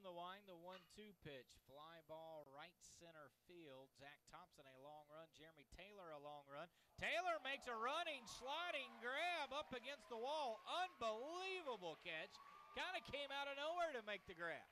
From the wine, the one-two pitch, fly ball right center field. Zach Thompson a long run. Jeremy Taylor a long run. Taylor makes a running, sliding grab up against the wall. Unbelievable catch. Kind of came out of nowhere to make the grab.